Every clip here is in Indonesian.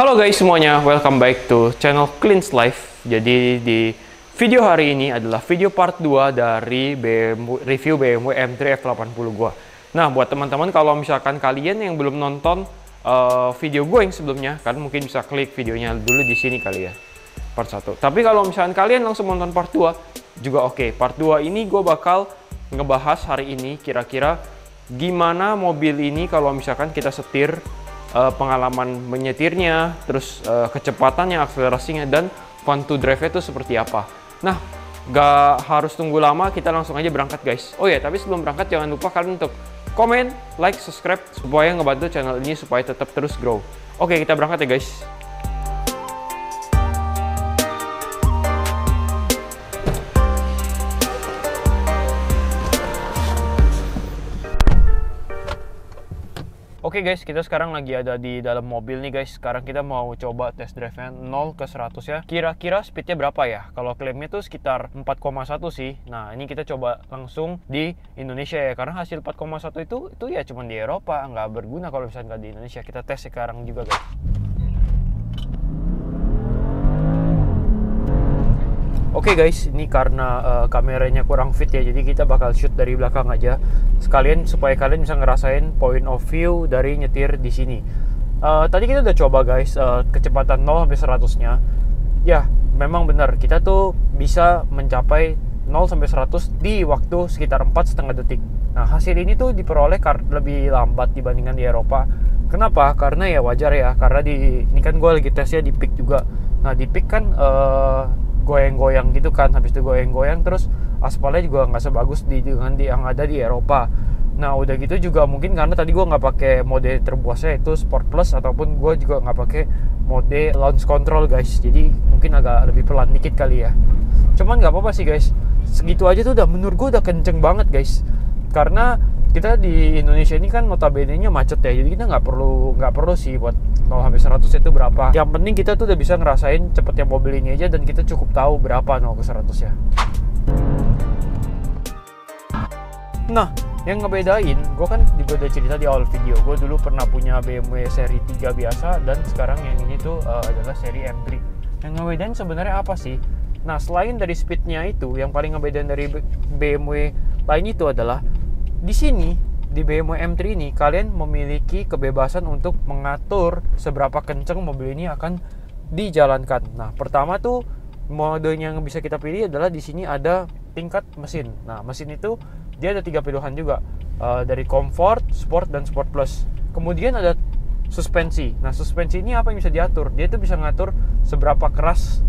Halo guys semuanya, welcome back to channel Cleans Life. Jadi di video hari ini adalah video part 2 dari BMW, review BMW M3 F80 gua. Nah, buat teman-teman kalau misalkan kalian yang belum nonton uh, video gue yang sebelumnya, kan mungkin bisa klik videonya dulu di sini kali ya. Part 1. Tapi kalau misalkan kalian langsung nonton part 2 juga oke. Okay. Part 2 ini gue bakal ngebahas hari ini kira-kira gimana mobil ini kalau misalkan kita setir uh, pengalaman menyetirnya, terus uh, kecepatannya, akselerasinya, dan fun to drive itu seperti apa. Nah, gak harus tunggu lama, kita langsung aja berangkat guys. Oh ya, tapi sebelum berangkat jangan lupa kalian untuk komen, like, subscribe, supaya ngebantu channel ini supaya tetap terus grow. Oke, kita berangkat ya guys. Oke okay guys, kita sekarang lagi ada di dalam mobil nih guys. Sekarang kita mau coba test drive-nya 0 ke 100 ya. Kira-kira speednya berapa ya? Kalau klaimnya tuh sekitar 4,1 sih. Nah, ini kita coba langsung di Indonesia ya. Karena hasil 4,1 itu itu ya cuma di Eropa, nggak berguna kalau misalnya nggak di Indonesia. Kita tes sekarang juga guys. Oke okay guys, ini karena uh, kameranya kurang fit ya, jadi kita bakal shoot dari belakang aja. Sekalian supaya kalian bisa ngerasain point of view dari nyetir di sini. Uh, tadi kita udah coba guys, uh, kecepatan 0 sampai 100-nya. Ya, memang benar, kita tuh bisa mencapai 0 sampai 100 di waktu sekitar 4,5 detik. Nah, hasil ini tuh diperoleh lebih lambat dibandingkan di Eropa. Kenapa? Karena ya wajar ya, karena di ini kan gue lagi tesnya di peak juga. Nah, di peak kan uh, goyang-goyang gitu kan habis itu goyang-goyang terus aspalnya juga nggak sebagus di dengan di yang ada di Eropa. Nah udah gitu juga mungkin karena tadi gue nggak pakai mode terbuasnya itu Sport Plus ataupun gue juga nggak pakai mode launch control guys. Jadi mungkin agak lebih pelan dikit kali ya. Cuman nggak apa-apa sih guys. Segitu aja tuh udah menurut gue udah kenceng banget guys. Karena kita di Indonesia ini kan notabene-nya macet ya jadi kita nggak perlu nggak perlu sih buat 0 sampai 100 itu berapa. Yang penting kita tuh udah bisa ngerasain cepetnya mobil ini aja dan kita cukup tahu berapa 0 ke 100 ya. Nah yang ngebedain gue kan juga udah cerita di awal video gue dulu pernah punya BMW seri 3 biasa dan sekarang yang ini tuh uh, adalah seri M3 yang ngebedain sebenarnya apa sih? Nah, selain dari speednya itu, yang paling ngebedain dari BMW lain itu adalah di sini di BMW M3 ini kalian memiliki kebebasan untuk mengatur seberapa kenceng mobil ini akan dijalankan. Nah, pertama tuh mode yang bisa kita pilih adalah di sini ada tingkat mesin. Nah, mesin itu dia ada tiga pilihan juga uh, dari comfort, sport dan sport plus. Kemudian ada suspensi. Nah, suspensi ini apa yang bisa diatur? Dia itu bisa ngatur seberapa keras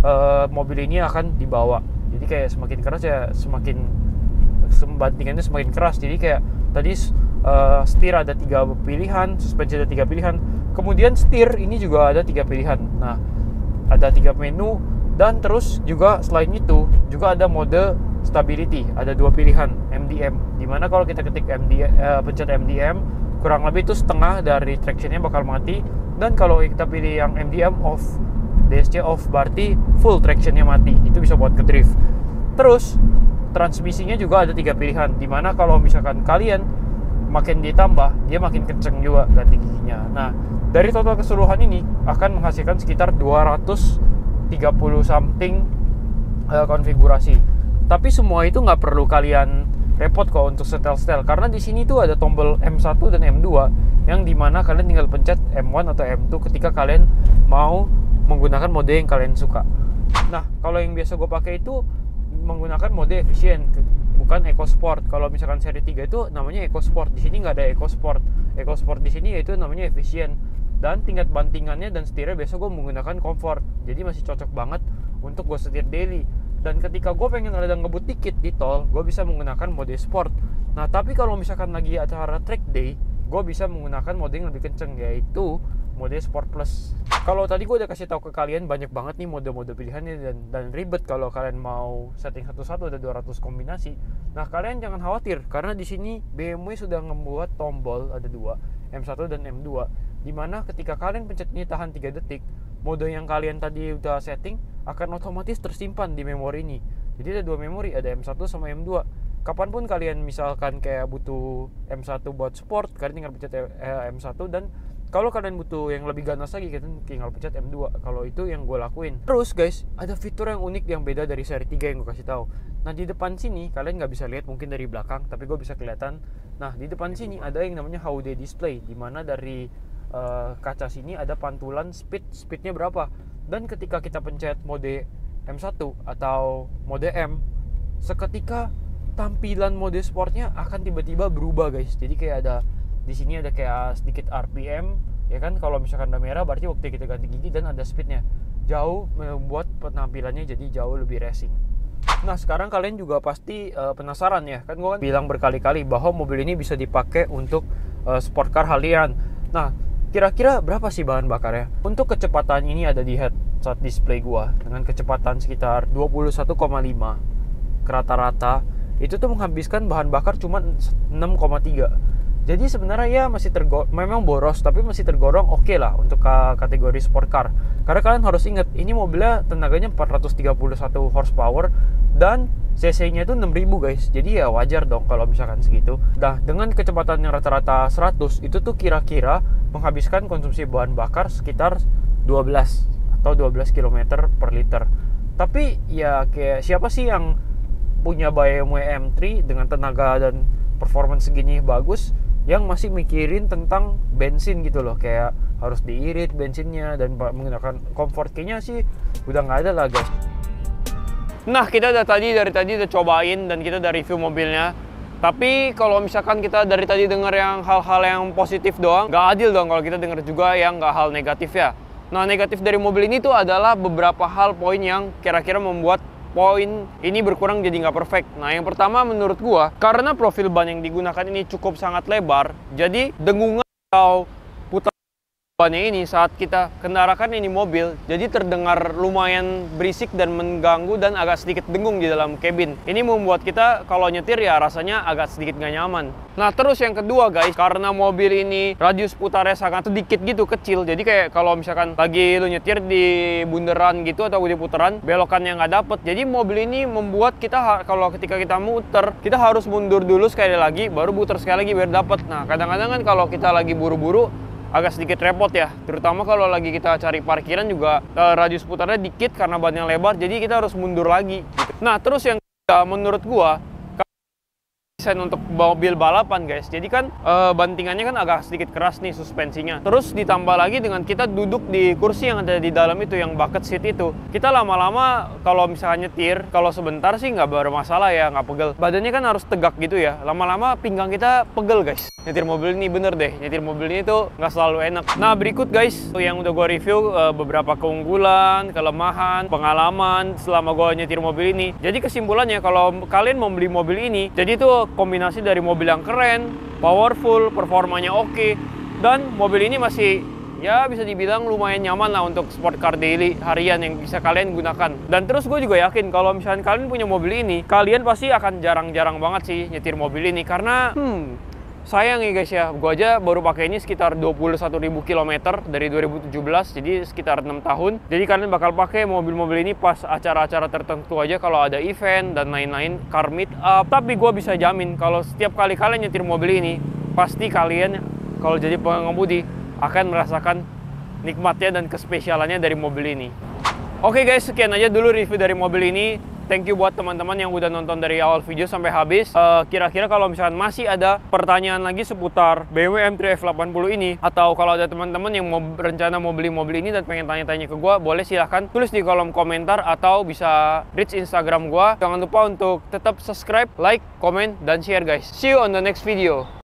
uh, mobil ini akan dibawa. Jadi kayak semakin keras ya semakin bandingannya semakin keras. Jadi kayak tadi uh, setir ada tiga pilihan suspensi ada tiga pilihan. Kemudian setir ini juga ada tiga pilihan. Nah ada tiga menu dan terus juga selain itu juga ada mode stability. Ada dua pilihan MDM di mana kalau kita ketik MD, uh, eh, pencet MDM kurang lebih itu setengah dari tractionnya bakal mati. Dan kalau kita pilih yang MDM off DSC off berarti full tractionnya mati. Itu bisa buat ke drift. Terus transmisinya juga ada tiga pilihan. Di mana kalau misalkan kalian makin ditambah dia makin kenceng juga ganti giginya. Nah dari total keseluruhan ini akan menghasilkan sekitar 230 something uh, konfigurasi. Tapi semua itu nggak perlu kalian repot kok untuk setel-setel karena di sini tuh ada tombol M1 dan M2 yang di mana kalian tinggal pencet M1 atau M2 ketika kalian mau menggunakan mode yang kalian suka. Nah kalau yang biasa gue pakai itu menggunakan mode efisien bukan eco sport kalau misalkan seri 3 itu namanya eco sport di sini nggak ada eco sport eco sport di sini yaitu namanya efisien. Dan tingkat bantingannya dan setirnya biasa gue menggunakan comfort. Jadi masih cocok banget untuk gue setir daily. Dan ketika gue pengen ada ngebut dikit di tol gue bisa menggunakan mode sport. Nah tapi kalau misalkan lagi acara track day gue bisa menggunakan mode yang lebih kenceng yaitu mode Sport Plus. Kalau tadi gue udah kasih tahu ke kalian banyak banget nih mode-mode pilihannya dan dan ribet kalau kalian mau setting satu-satu ada 200 kombinasi. Nah, kalian jangan khawatir karena di sini BMW sudah membuat tombol ada dua, M1 dan M2 di mana ketika kalian pencet ini tahan 3 detik, mode yang kalian tadi udah setting akan otomatis tersimpan di memori ini. Jadi ada dua memori, ada M1 sama M2 kapan pun kalian misalkan kayak butuh M1 buat sport kalian tinggal pencet eh, M1 dan kalau kalian butuh yang lebih ganas lagi kalian tinggal pencet M2 kalau itu yang gue lakuin. Terus guys ada fitur yang unik yang beda dari seri 3 yang gue kasih tahu. Nah di depan sini kalian nggak bisa lihat mungkin dari belakang tapi gue bisa kelihatan. Nah di depan sini ada yang namanya HUD display di mana dari uh, kaca sini ada pantulan speed. Speednya berapa? Dan ketika kita pencet mode M1 atau mode M seketika tampilan mode sportnya akan tiba-tiba berubah guys. Jadi kayak ada di sini ada kayak sedikit RPM ya kan? Kalau misalkan udah merah berarti waktu kita ganti gigi dan ada speednya. Jauh membuat penampilannya jadi jauh lebih racing. Nah sekarang kalian juga pasti uh, penasaran ya. Kan gue kan bilang berkali-kali bahwa mobil ini bisa dipakai untuk uh, sport car halian. Nah kira-kira berapa sih bahan bakarnya? Untuk kecepatan ini ada di headset display gua dengan kecepatan sekitar 21,5 rata-rata itu tuh menghabiskan bahan bakar cuma 6,3 jadi sebenarnya ya masih tergolong memang boros tapi masih tergolong oke okay lah untuk kategori sport car. Karena kalian harus ingat ini mobilnya tenaganya 431 horsepower dan cc-nya itu 6000 guys. Jadi ya wajar dong kalau misalkan segitu. Nah dengan kecepatan yang rata-rata 100 itu tuh kira-kira menghabiskan konsumsi bahan bakar sekitar 12 atau 12 km per liter. Tapi ya kayak siapa sih yang punya BMW M3 dengan tenaga dan performance segini bagus yang masih mikirin tentang bensin gitu loh. Kayak harus diirit bensinnya dan menggunakan comfort kayaknya sih udah nggak ada lah guys. Nah kita udah tadi dari tadi udah cobain dan kita udah review mobilnya. Tapi kalau misalkan kita dari tadi dengar yang hal-hal yang positif doang nggak adil dong kalau kita dengar juga yang nggak hal negatif ya. Nah negatif dari mobil ini tuh adalah beberapa hal poin yang kira-kira membuat poin ini berkurang jadi nggak perfect. Nah yang pertama menurut gua karena profil ban yang digunakan ini cukup sangat lebar, jadi dengungan atau Bannya ini saat kita kendarakan ini mobil, jadi terdengar lumayan berisik dan mengganggu dan agak sedikit dengung di dalam cabin. Ini membuat kita kalau nyetir ya rasanya agak sedikit nggak nyaman. Nah terus yang kedua guys, karena mobil ini radius putarnya sangat sedikit gitu kecil, jadi kayak kalau misalkan lagi lu nyetir di bundaran gitu atau di putaran, belokannya nggak dapet. Jadi mobil ini membuat kita kalau ketika kita muter, kita harus mundur dulu sekali lagi, baru putar sekali lagi biar dapet. Nah kadang-kadang kan kalau kita lagi buru-buru, agak sedikit repot ya. Terutama kalau lagi kita cari parkiran juga uh, radius putarnya dikit karena bannya lebar jadi kita harus mundur lagi. Nah terus yang ketiga menurut gua desain untuk mobil balapan guys. Jadi kan e, bantingannya kan agak sedikit keras nih suspensinya. Terus ditambah lagi dengan kita duduk di kursi yang ada di dalam itu yang bucket seat itu. Kita lama-lama kalau misalnya nyetir kalau sebentar sih nggak bermasalah ya nggak pegel. Badannya kan harus tegak gitu ya. Lama-lama pinggang kita pegel guys. Nyetir mobil ini bener deh. Nyetir mobil ini tuh nggak selalu enak. Nah berikut guys. Yang udah gue review e, beberapa keunggulan kelemahan pengalaman selama gue nyetir mobil ini. Jadi kesimpulannya kalau kalian mau beli mobil ini jadi tuh kombinasi dari mobil yang keren, powerful, performanya oke, dan mobil ini masih ya bisa dibilang lumayan nyaman lah untuk sport car daily harian yang bisa kalian gunakan. Dan terus gue juga yakin kalau misalnya kalian punya mobil ini, kalian pasti akan jarang-jarang banget sih nyetir mobil ini karena hmm, sayang ya guys ya, gue aja baru pakai ini sekitar 21.000 km dari 2017, jadi sekitar 6 tahun. Jadi kalian bakal pakai mobil-mobil ini pas acara-acara tertentu aja kalau ada event dan lain-lain, car meet up. Tapi gue bisa jamin kalau setiap kali kalian nyetir mobil ini, pasti kalian kalau jadi pengemudi akan merasakan nikmatnya dan kespesialannya dari mobil ini. Oke guys, sekian aja dulu review dari mobil ini. Thank you buat teman-teman yang udah nonton dari awal video sampai habis. kira kira-kira kalau misalkan masih ada pertanyaan lagi seputar BMW M3 F80 ini, atau kalau ada teman-teman yang mau berencana mau beli mobil ini dan pengen tanya-tanya ke gue, boleh silahkan tulis di kolom komentar atau bisa reach Instagram gue. Jangan lupa untuk tetap subscribe, like, comment, dan share guys. See you on the next video.